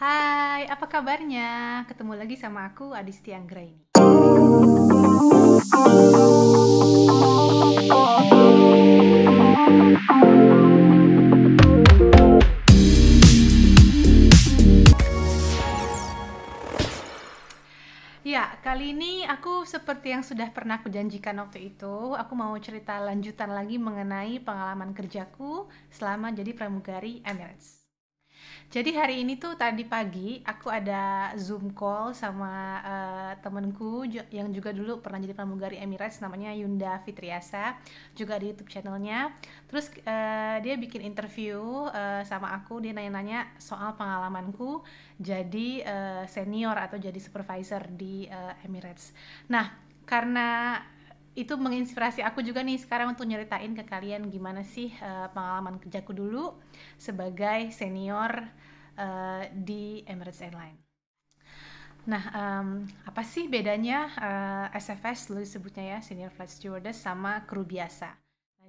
Hai, apa kabarnya? Ketemu lagi sama aku Adisti Anggraini. Ya, kali ini aku seperti yang sudah pernah aku janjikan waktu itu, aku mau cerita lanjutan lagi mengenai pengalaman kerjaku selama jadi pramugari Emirates. Jadi hari ini tuh tadi pagi aku ada Zoom call sama uh, temenku yang juga dulu pernah jadi pramugari Emirates namanya Yunda Fitriasa juga di YouTube channelnya. Terus uh, dia bikin interview uh, sama aku dia nanya-nanya soal pengalamanku jadi uh, senior atau jadi supervisor di uh, Emirates. Nah karena itu menginspirasi aku juga nih sekarang untuk nyeritain ke kalian gimana sih uh, pengalaman kerjaku dulu sebagai senior uh, di Emirates Airlines. Nah, um, apa sih bedanya uh, SFS lu sebutnya ya, Senior Flight Stewardess sama kru biasa?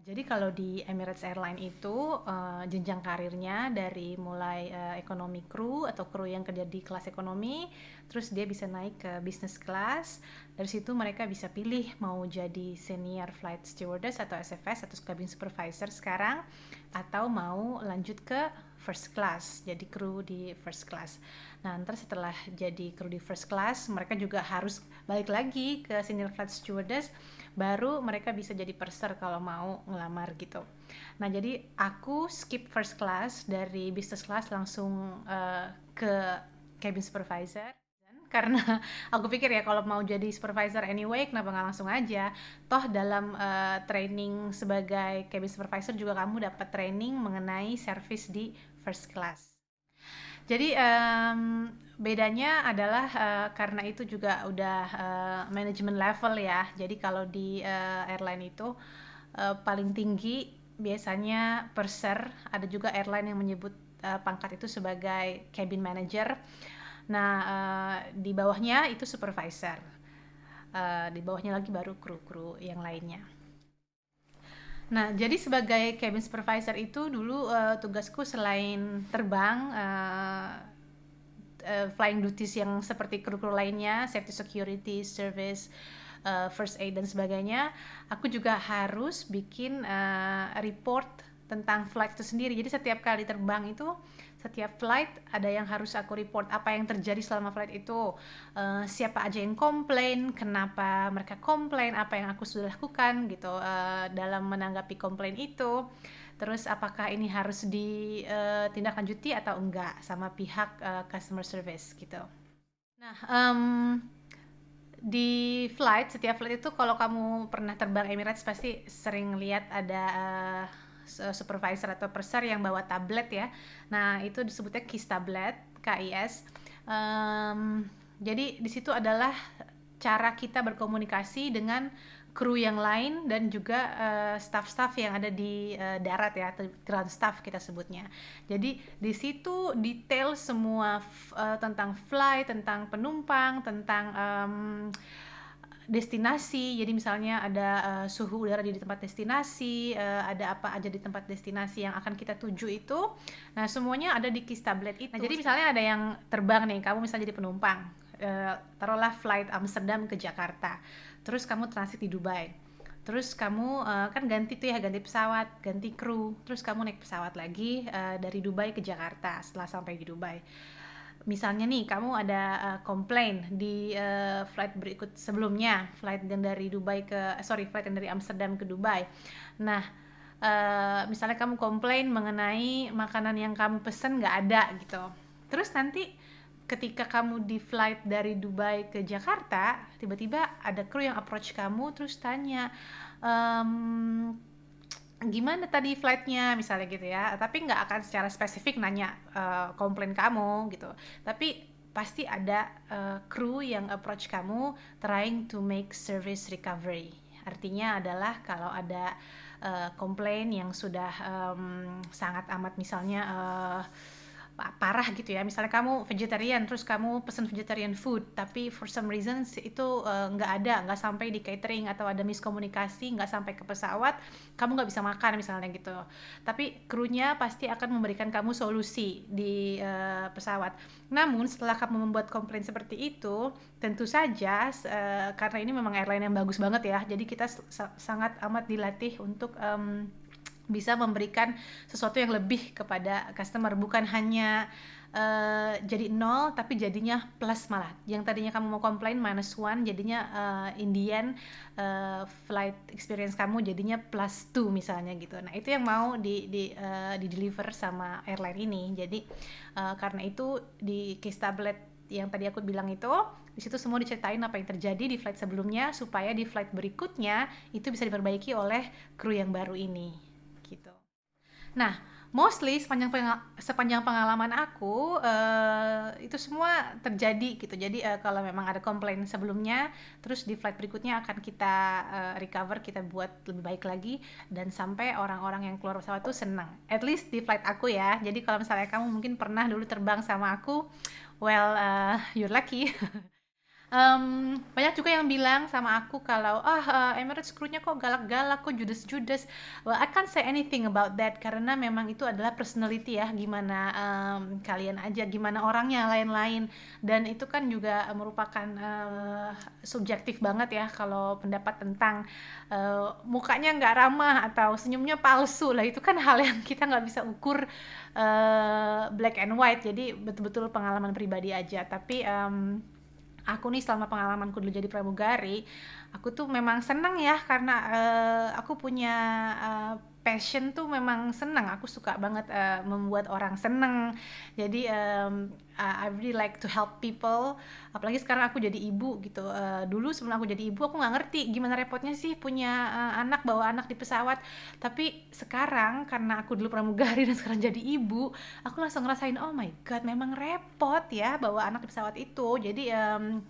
Jadi kalau di Emirates Airline itu uh, jenjang karirnya dari mulai uh, ekonomi kru atau kru yang kerja di kelas ekonomi, terus dia bisa naik ke business class. Dari situ mereka bisa pilih mau jadi senior flight stewardess atau SFS atau cabin supervisor sekarang atau mau lanjut ke first class, jadi kru di first class. Nah, ntar setelah jadi kru di first class, mereka juga harus balik lagi ke senior flight stewardess baru mereka bisa jadi purser kalau mau ngelamar gitu. Nah jadi aku skip first class dari business class langsung uh, ke cabin supervisor karena aku pikir ya kalau mau jadi supervisor anyway kenapa nggak langsung aja toh dalam uh, training sebagai cabin supervisor juga kamu dapat training mengenai service di first class jadi um, bedanya adalah uh, karena itu juga udah uh, manajemen level ya. Jadi kalau di uh, airline itu uh, paling tinggi biasanya perser. Ada juga airline yang menyebut uh, pangkat itu sebagai cabin manager. Nah uh, di bawahnya itu supervisor. Uh, di bawahnya lagi baru kru-kru yang lainnya. Nah, jadi sebagai cabin supervisor itu dulu uh, tugasku selain terbang uh, uh, flying duties yang seperti kru-kru lainnya, safety security service, uh, first aid dan sebagainya, aku juga harus bikin uh, report tentang flight itu sendiri. Jadi setiap kali terbang itu setiap flight ada yang harus aku report apa yang terjadi selama flight itu. Uh, siapa aja yang komplain kenapa mereka komplain apa yang aku sudah lakukan gitu uh, dalam menanggapi komplain itu. Terus apakah ini harus ditindaklanjuti uh, atau enggak sama pihak uh, customer service gitu. Nah um, di flight setiap flight itu kalau kamu pernah terbang Emirates pasti sering lihat ada uh, supervisor atau perser yang bawa tablet ya. Nah, itu disebutnya KIS tablet, KIS. Um, jadi di situ adalah cara kita berkomunikasi dengan kru yang lain dan juga uh, staff-staff yang ada di uh, darat ya, ground staff kita sebutnya. Jadi di situ detail semua uh, tentang flight, tentang penumpang, tentang um, destinasi. Jadi misalnya ada uh, suhu udara di tempat destinasi, uh, ada apa aja di tempat destinasi yang akan kita tuju itu. Nah, semuanya ada di kis tablet itu. Nah, jadi misalnya ada yang terbang nih, kamu misalnya jadi penumpang. Uh, taruhlah flight Amsterdam ke Jakarta. Terus kamu transit di Dubai. Terus kamu uh, kan ganti tuh ya, ganti pesawat, ganti kru. Terus kamu naik pesawat lagi uh, dari Dubai ke Jakarta setelah sampai di Dubai misalnya nih kamu ada uh, komplain di uh, flight berikut sebelumnya flight yang dari Dubai ke eh, sorry flight yang dari Amsterdam ke Dubai. Nah uh, misalnya kamu komplain mengenai makanan yang kamu pesen nggak ada gitu. Terus nanti ketika kamu di flight dari Dubai ke Jakarta tiba-tiba ada kru yang approach kamu terus tanya um, gimana tadi flightnya misalnya gitu ya. Tapi nggak akan secara spesifik nanya uh, komplain kamu gitu. Tapi pasti ada uh, kru yang approach kamu trying to make service recovery. Artinya adalah kalau ada uh, komplain yang sudah um, sangat amat misalnya uh, parah gitu ya. Misalnya kamu vegetarian terus kamu pesen vegetarian food tapi for some reason itu uh, nggak ada nggak sampai di catering atau ada miskomunikasi nggak sampai ke pesawat kamu nggak bisa makan misalnya gitu. Tapi krunya pasti akan memberikan kamu solusi di uh, pesawat. Namun setelah kamu membuat komplain seperti itu tentu saja uh, karena ini memang airline yang bagus banget ya jadi kita sangat amat dilatih untuk um, bisa memberikan sesuatu yang lebih kepada customer. Bukan hanya uh, jadi nol tapi jadinya plus malah. Yang tadinya kamu mau komplain minus one jadinya uh, Indian uh, flight experience kamu jadinya plus two misalnya gitu. Nah itu yang mau di di, uh, di deliver sama airline ini. Jadi uh, karena itu di case tablet yang tadi aku bilang itu di situ semua diceritain apa yang terjadi di flight sebelumnya supaya di flight berikutnya itu bisa diperbaiki oleh kru yang baru ini. Nah, mostly sepanjang sepanjang pengalaman aku uh, itu semua terjadi gitu. Jadi uh, kalau memang ada komplain sebelumnya, terus di flight berikutnya akan kita uh, recover, kita buat lebih baik lagi dan sampai orang-orang yang keluar pesawat tuh senang. At least di flight aku ya. Jadi kalau misalnya kamu mungkin pernah dulu terbang sama aku, well uh, you're lucky. um, banyak juga yang bilang sama aku kalau ah uh, Emirates krunya kok galak-galak kok judes-judes. Well I can't say anything about that karena memang itu adalah personality ya gimana um, kalian aja gimana orangnya lain-lain. Dan itu kan juga merupakan uh, subjektif banget ya kalau pendapat tentang uh, mukanya nggak ramah atau senyumnya palsu lah. Itu kan hal yang kita nggak bisa ukur uh, black and white. Jadi betul-betul pengalaman pribadi aja. Tapi um, aku nih selama pengalamanku dulu jadi pramugari aku tuh memang senang ya karena uh, aku punya uh, passion tuh memang senang. Aku suka banget uh, membuat orang senang. Jadi um, I really like to help people. Apalagi sekarang aku jadi ibu gitu. Uh, dulu sebelum aku jadi ibu aku nggak ngerti gimana repotnya sih punya uh, anak bawa anak di pesawat. Tapi sekarang karena aku dulu pramugari dan sekarang jadi ibu aku langsung ngerasain oh my god memang repot ya bawa anak di pesawat itu. Jadi um,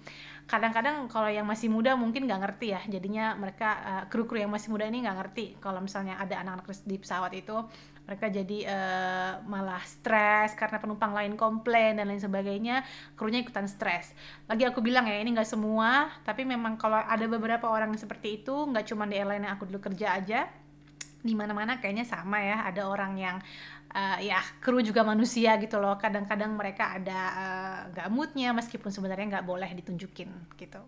kadang-kadang kalau yang masih muda mungkin nggak ngerti ya. Jadinya mereka uh, kru-kru yang masih muda ini nggak ngerti. Kalau misalnya ada anak-anak di pesawat itu mereka jadi uh, malah stres karena penumpang lain komplain dan lain sebagainya krunya ikutan stres. Lagi aku bilang ya ini nggak semua tapi memang kalau ada beberapa orang seperti itu nggak cuma di airline yang aku dulu kerja aja di mana-mana kayaknya sama ya. Ada orang yang uh, ya kru juga manusia gitu loh. Kadang-kadang mereka ada uh, gak moodnya meskipun sebenarnya nggak boleh ditunjukin gitu.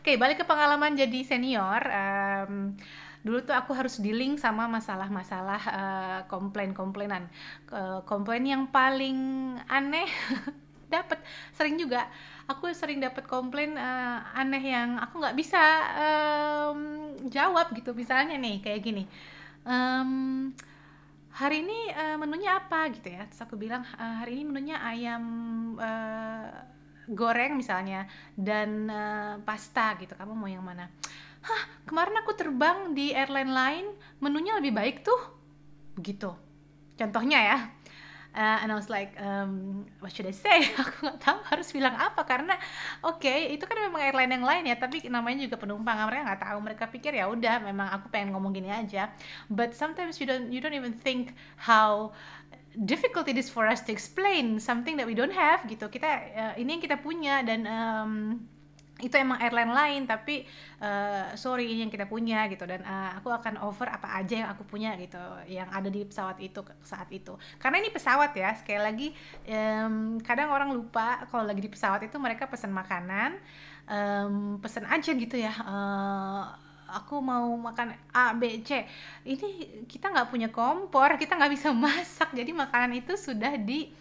Oke balik ke pengalaman jadi senior um, dulu tuh aku harus dealing sama masalah-masalah uh, komplain-komplainan. Uh, komplain yang paling aneh dapat sering juga aku sering dapat komplain uh, aneh yang aku nggak bisa um, jawab gitu. Misalnya nih kayak gini um, hari ini uh, menunya apa? Gitu ya. Terus aku bilang uh, hari ini menunya ayam uh, goreng misalnya dan uh, pasta gitu. Kamu mau yang mana? Hah kemarin aku terbang di airline lain menunya lebih baik tuh. Begitu contohnya ya uh, and I was like um, what should I say? Aku nggak tahu harus bilang apa karena oke okay, itu kan memang airline yang lain ya tapi namanya juga penumpang. Mereka nggak tahu mereka pikir ya udah memang aku pengen ngomong gini aja. But sometimes you don't you don't even think how difficult it is for us to explain something that we don't have gitu. Kita uh, ini yang kita punya dan um, itu emang airline lain tapi uh, sorry ini yang kita punya gitu. Dan uh, aku akan over apa aja yang aku punya gitu yang ada di pesawat itu saat itu. Karena ini pesawat ya sekali lagi um, kadang orang lupa kalau lagi di pesawat itu mereka pesan makanan um, pesan aja gitu ya uh, aku mau makan A B C. Ini kita nggak punya kompor kita nggak bisa masak jadi makanan itu sudah di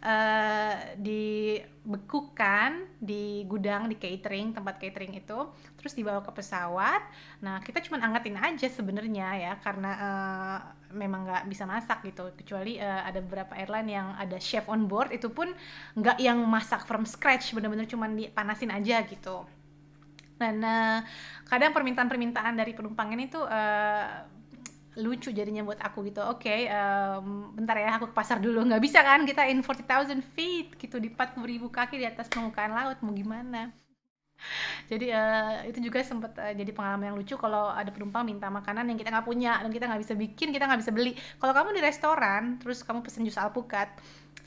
uh, dibekukan di gudang di catering tempat catering itu terus dibawa ke pesawat. Nah kita cuma angkatin aja sebenarnya ya karena uh, memang nggak bisa masak gitu. Kecuali uh, ada beberapa airline yang ada chef on board itu pun nggak yang masak from scratch bener-bener cuma dipanasin aja gitu. Dan uh, kadang permintaan-permintaan dari penumpang ini tuh uh, lucu jadinya buat aku gitu. Oke okay, um, bentar ya aku ke pasar dulu. Nggak bisa kan kita in 40,000 feet gitu di 40 ribu kaki di atas permukaan laut mau gimana? Jadi uh, itu juga sempat uh, jadi pengalaman yang lucu kalau ada penumpang minta makanan yang kita nggak punya dan kita nggak bisa bikin kita nggak bisa beli. Kalau kamu di restoran terus kamu pesen jus alpukat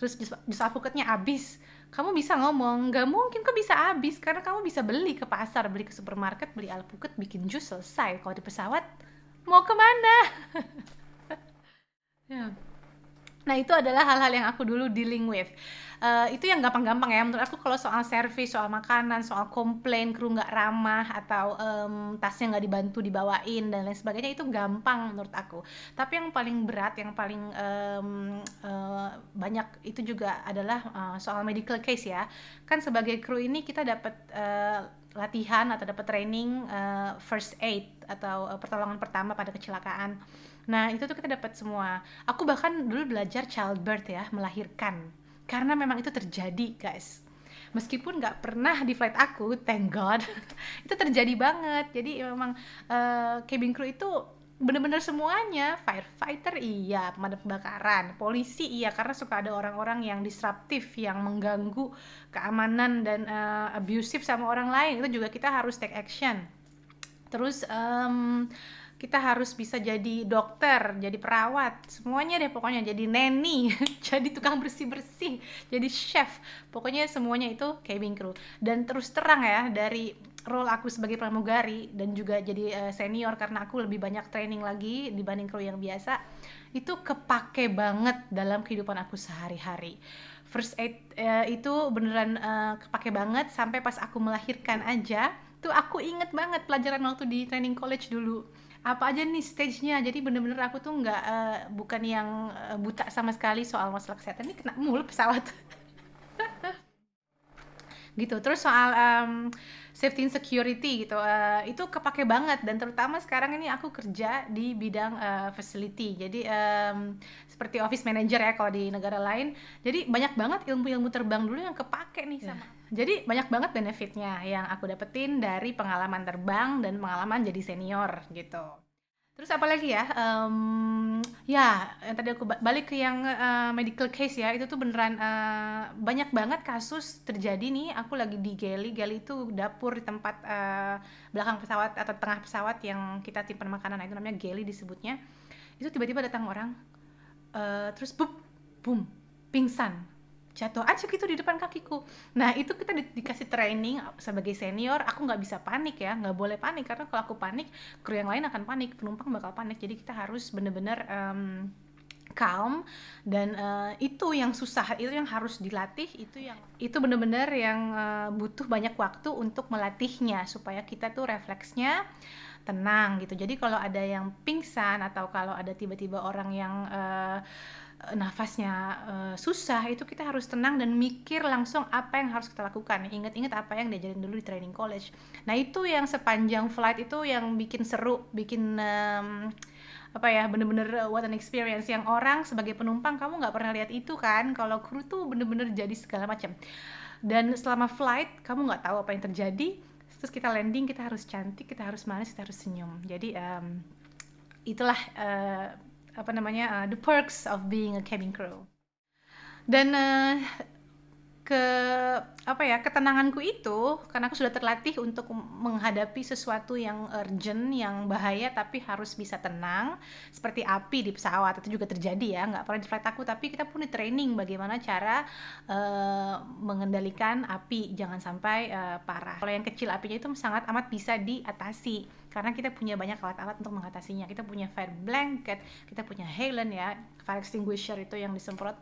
terus jus, jus alpukatnya habis kamu bisa ngomong nggak mungkin kok bisa habis karena kamu bisa beli ke pasar beli ke supermarket beli alpukat bikin jus selesai. Kalau di pesawat mau ke mana ya Nah itu adalah hal-hal yang aku dulu dealing with. Uh, itu yang gampang-gampang ya menurut aku kalau soal service, soal makanan, soal komplain kru nggak ramah atau um, tasnya nggak dibantu dibawain dan lain sebagainya itu gampang menurut aku. Tapi yang paling berat, yang paling um, uh, banyak itu juga adalah uh, soal medical case ya. Kan sebagai kru ini kita dapat uh, latihan atau dapat training uh, first aid atau uh, pertolongan pertama pada kecelakaan Nah, itu tuh kita dapat semua. Aku bahkan dulu belajar childbirth ya, melahirkan. Karena memang itu terjadi, guys. Meskipun nggak pernah di flight aku, thank God, itu terjadi banget. Jadi memang uh, cabin crew itu bener-bener semuanya. Firefighter iya. Pemadam kebakaran. Polisi iya. Karena suka ada orang-orang yang disruptif yang mengganggu keamanan dan uh, abusive sama orang lain. Itu juga kita harus take action. Terus um, kita harus bisa jadi dokter, jadi perawat, semuanya deh pokoknya. Jadi neni, jadi tukang bersih-bersih, jadi chef. Pokoknya semuanya itu cabin crew. Dan terus terang ya dari role aku sebagai pramugari dan juga jadi uh, senior karena aku lebih banyak training lagi dibanding kru yang biasa itu kepake banget dalam kehidupan aku sehari-hari. First aid uh, itu beneran uh, kepake banget sampai pas aku melahirkan aja tuh aku inget banget pelajaran waktu di training college dulu. Apa aja nih stage-nya? Jadi bener-bener aku tuh nggak uh, bukan yang buta sama sekali soal masalah kesehatan. Ini kena mul pesawat. Gitu. Terus soal um, safety and security gitu. Uh, itu kepake banget dan terutama sekarang ini aku kerja di bidang uh, facility. Jadi um, seperti office manager ya kalau di negara lain. Jadi banyak banget ilmu-ilmu terbang dulu yang kepake nih sama. Yeah jadi banyak banget benefitnya yang aku dapetin dari pengalaman terbang dan pengalaman jadi senior gitu. Terus apa lagi ya? Um, ya, yang tadi aku balik ke yang uh, medical case ya, itu tuh beneran uh, banyak banget kasus terjadi nih. Aku lagi di galley, galley itu dapur di tempat uh, belakang pesawat atau tengah pesawat yang kita simpan makanan, nah, itu namanya galley disebutnya. Itu tiba-tiba datang orang, uh, terus bup, boom, pingsan jatuh aja gitu di depan kakiku. Nah itu kita di, dikasih training sebagai senior, aku nggak bisa panik ya, nggak boleh panik karena kalau aku panik, kru yang lain akan panik, penumpang bakal panik. Jadi kita harus bener-bener um, calm dan uh, itu yang susah, itu yang harus dilatih, itu yang itu bener-bener yang uh, butuh banyak waktu untuk melatihnya supaya kita tuh refleksnya tenang gitu. Jadi kalau ada yang pingsan atau kalau ada tiba-tiba orang yang uh, nafasnya uh, susah itu kita harus tenang dan mikir langsung apa yang harus kita lakukan. Ingat-ingat apa yang diajarin dulu di training college. Nah itu yang sepanjang flight itu yang bikin seru bikin um, apa ya bener-bener uh, what an experience. Yang orang sebagai penumpang kamu nggak pernah lihat itu kan? Kalau kru tuh bener-bener jadi segala macam. Dan selama flight kamu nggak tahu apa yang terjadi terus kita landing kita harus cantik kita harus manis kita harus senyum. Jadi um, itulah uh, apa namanya uh, the perks of being a cabin crew. Dan uh, ke apa ya ketenanganku itu karena aku sudah terlatih untuk menghadapi sesuatu yang urgent yang bahaya tapi harus bisa tenang seperti api di pesawat. Itu juga terjadi ya nggak pernah di flight aku tapi kita pun di training bagaimana cara uh, mengendalikan api. Jangan sampai uh, parah. Kalau yang kecil apinya itu sangat amat bisa diatasi karena kita punya banyak alat-alat untuk mengatasinya. Kita punya fire blanket kita punya halen ya fire extinguisher itu yang disemprot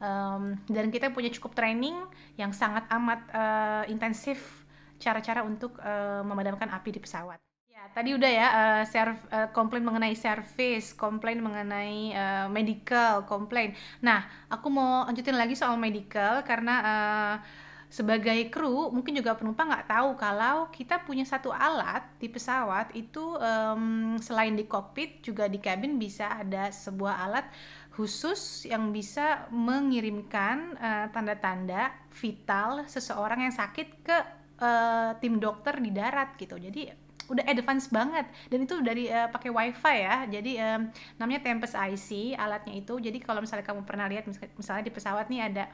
um, dan kita punya cukup training yang sangat amat uh, intensif cara-cara untuk uh, memadamkan api di pesawat. Ya, tadi udah ya uh, serv, uh, komplain mengenai service, komplain mengenai uh, medical, komplain. Nah, aku mau lanjutin lagi soal medical karena uh, sebagai kru mungkin juga penumpang nggak tahu kalau kita punya satu alat di pesawat itu um, selain di kokpit juga di kabin bisa ada sebuah alat khusus yang bisa mengirimkan uh, tanda-tanda vital seseorang yang sakit ke uh, tim dokter di darat gitu. Jadi udah advance banget. Dan itu dari uh, pakai wifi ya. Jadi um, namanya Tempest IC alatnya itu. Jadi kalau misalnya kamu pernah lihat misalnya di pesawat nih ada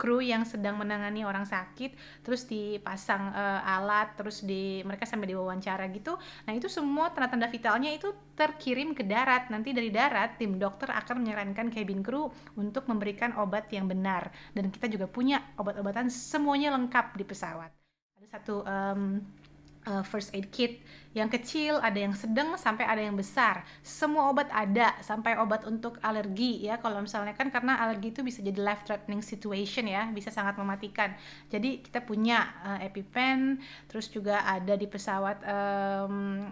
kru yang sedang menangani orang sakit terus dipasang uh, alat terus di mereka sampai diwawancara gitu. Nah itu semua tanda-tanda vitalnya itu terkirim ke darat. Nanti dari darat tim dokter akan menyarankan cabin crew untuk memberikan obat yang benar. Dan kita juga punya obat-obatan semuanya lengkap di pesawat. Ada satu um, uh, first aid kit yang kecil, ada yang sedang sampai ada yang besar. Semua obat ada sampai obat untuk alergi ya. Kalau misalnya kan karena alergi itu bisa jadi life threatening situation ya, bisa sangat mematikan. Jadi kita punya uh, EpiPen, terus juga ada di pesawat um,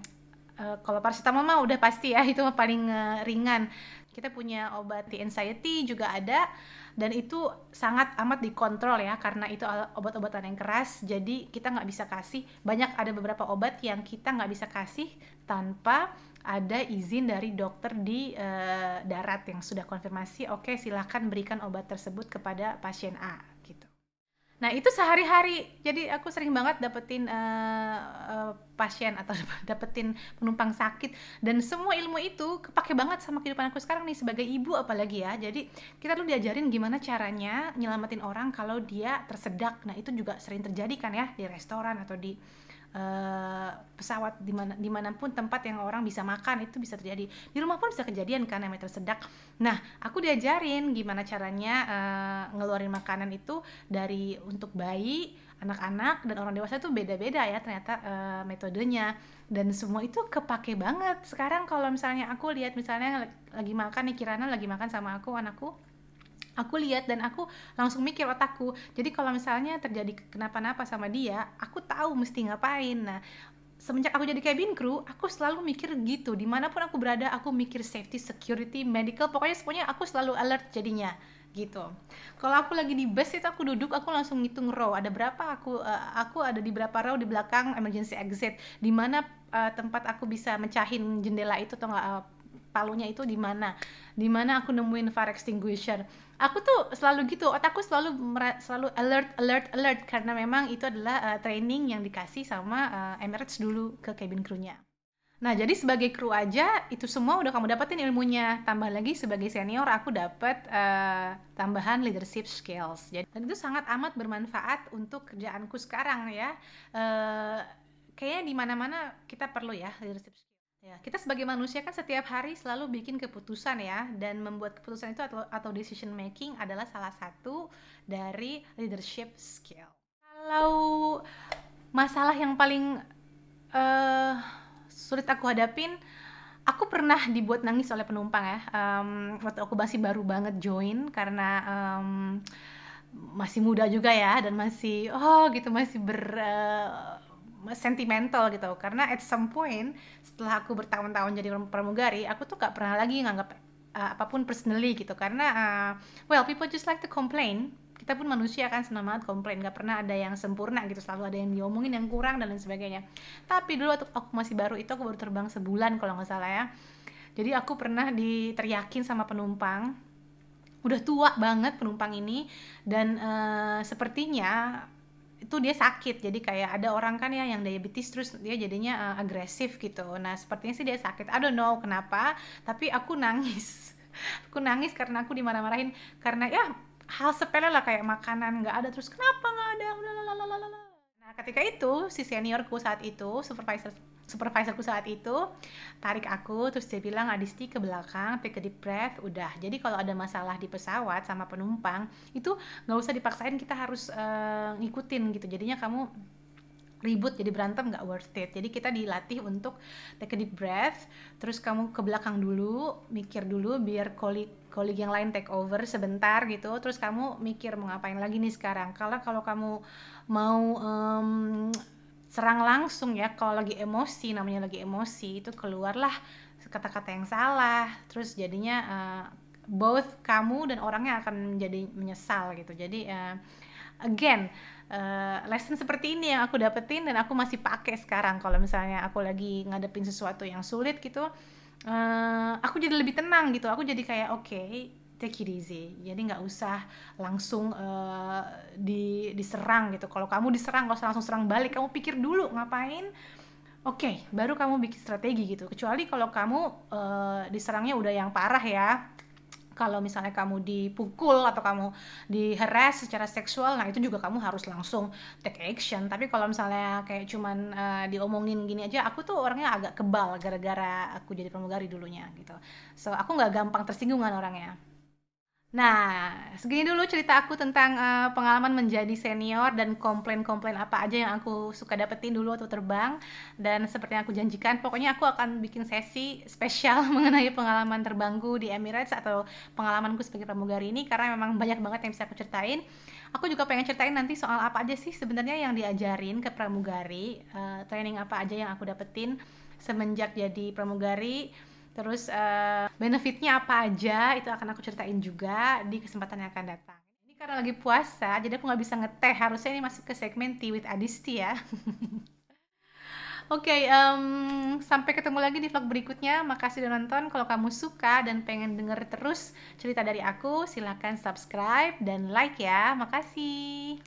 uh, kalau paracetamol mah udah pasti ya itu paling uh, ringan. Kita punya obat anti anxiety juga ada dan itu sangat amat dikontrol ya karena itu obat-obatan yang keras. Jadi kita nggak bisa kasih banyak ada beberapa obat yang kita nggak bisa kasih tanpa ada izin dari dokter di uh, darat yang sudah konfirmasi oke okay, silahkan berikan obat tersebut kepada pasien A Nah itu sehari-hari, jadi aku sering banget dapetin uh, uh, pasien atau dapetin penumpang sakit dan semua ilmu itu kepake banget sama kehidupan aku sekarang nih sebagai ibu apalagi ya. Jadi kita tuh diajarin gimana caranya nyelamatin orang kalau dia tersedak. Nah itu juga sering terjadi kan ya di restoran atau di uh, pesawat di mana di mana pun tempat yang orang bisa makan itu bisa terjadi. Di rumah pun bisa kejadian kan namanya tersedak nah aku diajarin gimana caranya uh, ngeluarin makanan itu dari untuk bayi anak-anak dan orang dewasa itu beda-beda ya ternyata uh, metodenya. Dan semua itu kepake banget. Sekarang kalau misalnya aku lihat misalnya lagi makan nih Kirana lagi makan sama aku anakku aku lihat dan aku langsung mikir otakku. Jadi kalau misalnya terjadi kenapa-napa sama dia aku tahu mesti ngapain. Nah semenjak aku jadi cabin crew aku selalu mikir gitu. Di mana pun aku berada aku mikir safety security medical pokoknya semuanya aku selalu alert jadinya gitu. Kalau aku lagi di bus itu aku duduk aku langsung ngitung row. Ada berapa aku uh, aku ada di berapa row di belakang emergency exit. Di mana uh, tempat aku bisa mencahin jendela itu atau enggak uh, palunya itu di mana? Di mana aku nemuin fire extinguisher aku tuh selalu gitu otakku selalu selalu alert alert alert karena memang itu adalah uh, training yang dikasih sama uh, Emirates dulu ke cabin crew-nya Nah, jadi sebagai kru aja itu semua udah kamu dapetin ilmunya. Tambah lagi sebagai senior aku dapat uh, eh, tambahan leadership skills. Jadi dan itu sangat amat bermanfaat untuk kerjaanku sekarang ya. Uh, kayaknya di mana-mana kita perlu ya leadership skills. Ya, kita sebagai manusia kan setiap hari selalu bikin keputusan ya dan membuat keputusan itu atau atau decision making adalah salah satu dari leadership skill. Kalau masalah yang paling uh, sulit aku hadapin, aku pernah dibuat nangis oleh penumpang ya. Um, waktu aku masih baru banget join karena um, masih muda juga ya dan masih oh gitu masih ber uh, sentimental gitu. Karena at some point setelah aku bertahun-tahun jadi pramugari aku tuh gak pernah lagi nganggap uh, apa pun personally gitu. Karena uh, well people just like to complain. Kita pun manusia kan senang banget komplain. Gak pernah ada yang sempurna gitu. Selalu ada yang diomongin yang kurang dan lain sebagainya. Tapi dulu waktu aku masih baru itu aku baru terbang sebulan kalau nggak salah ya. Jadi aku pernah diteriakin sama penumpang. Udah tua banget penumpang ini. Dan uh, sepertinya itu dia sakit. Jadi kayak ada orang kan ya yang diabetes terus dia jadinya uh, agresif gitu. Nah sepertinya sih dia sakit. I don't know kenapa tapi aku nangis. Aku nangis karena aku dimarah-marahin. Karena ya hal sepele lah kayak makanan nggak ada. Terus kenapa nggak ada? Nah ketika itu si seniorku saat itu supervisor supervisorku saat itu tarik aku terus dia bilang Adisti ke belakang take a deep breath udah. Jadi kalau ada masalah di pesawat sama penumpang itu nggak usah dipaksain kita harus uh, ngikutin gitu. Jadinya kamu ribut jadi berantem nggak worth it. Jadi kita dilatih untuk take a deep breath terus kamu ke belakang dulu mikir dulu biar kolik kolik yang lain take over sebentar gitu. Terus kamu mikir mau ngapain lagi nih sekarang? Kalau kalau kamu mau um, serang langsung ya kalau lagi emosi namanya lagi emosi itu keluarlah kata-kata yang salah terus jadinya uh, both kamu dan orangnya akan menjadi menyesal gitu. Jadi uh, again uh, lesson seperti ini yang aku dapetin dan aku masih pakai sekarang. Kalau misalnya aku lagi ngadepin sesuatu yang sulit gitu uh, aku jadi lebih tenang gitu. Aku jadi kayak oke okay, take it easy. Jadi nggak usah langsung uh, di diserang gitu. Kalau kamu diserang usah langsung serang balik. Kamu pikir dulu ngapain? Oke okay, baru kamu bikin strategi gitu. Kecuali kalau kamu uh, diserangnya udah yang parah ya. Kalau misalnya kamu dipukul atau kamu diheres secara seksual nah itu juga kamu harus langsung take action. Tapi kalau misalnya kayak cuman uh, diomongin gini aja aku tuh orangnya agak kebal gara-gara aku jadi pramugari dulunya gitu. So aku nggak gampang tersinggungan orangnya Nah, segini dulu cerita aku tentang uh, pengalaman menjadi senior dan komplain-komplain apa aja yang aku suka dapetin dulu waktu terbang. Dan seperti yang aku janjikan, pokoknya aku akan bikin sesi spesial mengenai pengalaman terbangku di Emirates atau pengalamanku sebagai pramugari ini karena memang banyak banget yang bisa aku ceritain. Aku juga pengen ceritain nanti soal apa aja sih sebenarnya yang diajarin ke pramugari, uh, training apa aja yang aku dapetin semenjak jadi pramugari Terus uh, benefitnya apa aja itu akan aku ceritain juga di kesempatan yang akan datang. Ini karena lagi puasa, jadi aku nggak bisa ngeteh. Harusnya ini masuk ke segmen Tea with Adisti ya. Oke, okay, um, sampai ketemu lagi di vlog berikutnya. Makasih udah nonton. Kalau kamu suka dan pengen denger terus cerita dari aku, silahkan subscribe dan like ya. Makasih.